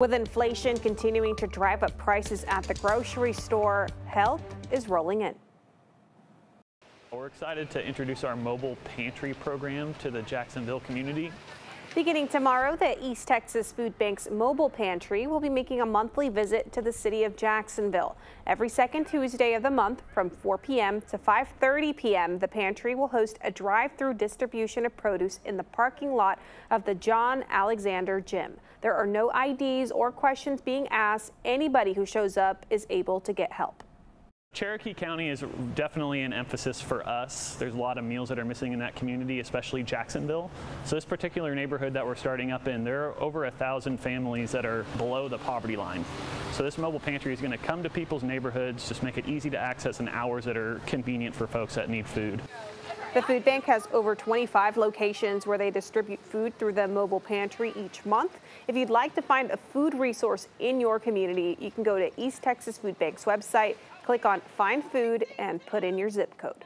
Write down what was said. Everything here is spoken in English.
With inflation continuing to drive up prices at the grocery store, help is rolling in. We're excited to introduce our mobile pantry program to the Jacksonville community. Beginning tomorrow, the East Texas Food Bank's mobile pantry will be making a monthly visit to the city of Jacksonville. Every second Tuesday of the month from 4 p.m. to 5.30 p.m., the pantry will host a drive-through distribution of produce in the parking lot of the John Alexander Gym. There are no IDs or questions being asked. Anybody who shows up is able to get help. Cherokee County is definitely an emphasis for us. There's a lot of meals that are missing in that community, especially Jacksonville. So this particular neighborhood that we're starting up in, there are over a thousand families that are below the poverty line. So this mobile pantry is going to come to people's neighborhoods, just make it easy to access in hours that are convenient for folks that need food. The food bank has over 25 locations where they distribute food through the mobile pantry each month. If you'd like to find a food resource in your community, you can go to East Texas Food Bank's website, click on Find Food, and put in your zip code.